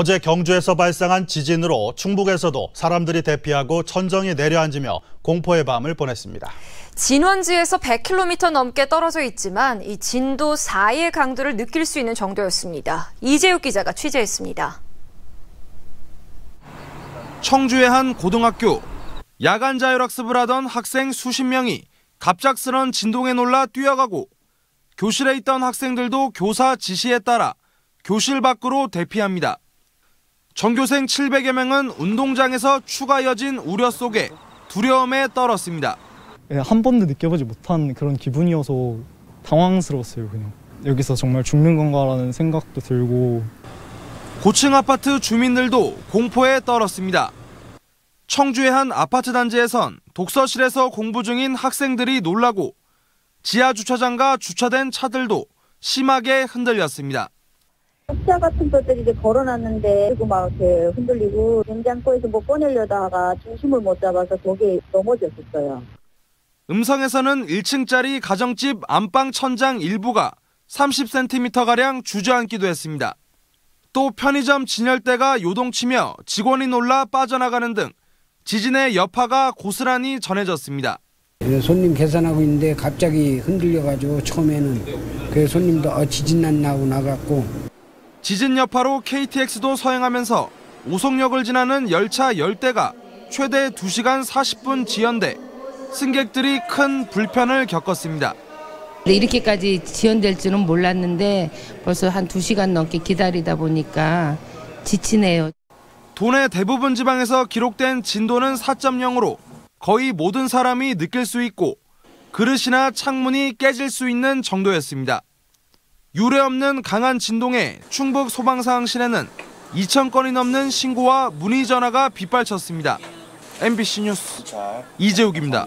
어제 경주에서 발생한 지진으로 충북에서도 사람들이 대피하고 천정이 내려앉으며 공포의 밤을 보냈습니다. 진원지에서 100km 넘게 떨어져 있지만 이 진도 4의 강도를 느낄 수 있는 정도였습니다. 이재욱 기자가 취재했습니다. 청주의 한 고등학교 야간 자율학습을 하던 학생 수십 명이 갑작스런 진동에 놀라 뛰어가고 교실에 있던 학생들도 교사 지시에 따라 교실 밖으로 대피합니다. 전교생 700여 명은 운동장에서 추가 여진 우려 속에 두려움에 떨었습니다. 예, 한 번도 느껴보지 못한 그런 기분이어서 당황스러웠어요, 그냥. 여기서 정말 죽는 건가라는 생각도 들고 고층 아파트 주민들도 공포에 떨었습니다. 청주의 한 아파트 단지에선 독서실에서 공부 중인 학생들이 놀라고 지하 주차장과 주차된 차들도 심하게 흔들렸습니다. 흑자 같은 것들이 이제 걸어놨는데 그리고 막 이렇게 흔들리고 냉장고에서 뭐 꺼내려다가 중심을 못 잡아서 벽에 넘어졌었어요. 음성에서는 1층짜리 가정집 안방 천장 일부가 30cm가량 주저앉기도 했습니다. 또 편의점 진열대가 요동치며 직원이 놀라 빠져나가는 등 지진의 여파가 고스란히 전해졌습니다. 손님 계산하고 있는데 갑자기 흔들려가지고 처음에는 그 손님도 어, 지진 났나 고 나갔고 지진 여파로 KTX도 서행하면서 오송역을 지나는 열차 10대가 최대 2시간 40분 지연돼 승객들이 큰 불편을 겪었습니다. 이렇게까지 지연될 줄은 몰랐는데 벌써 한 2시간 넘게 기다리다 보니까 지치네요. 도내 대부분 지방에서 기록된 진도는 4.0으로 거의 모든 사람이 느낄 수 있고 그릇이나 창문이 깨질 수 있는 정도였습니다. 유례 없는 강한 진동에 충북 소방사항실에는 2천 건이 넘는 신고와 문의 전화가 빗발쳤습니다. MBC 뉴스 이재욱입니다.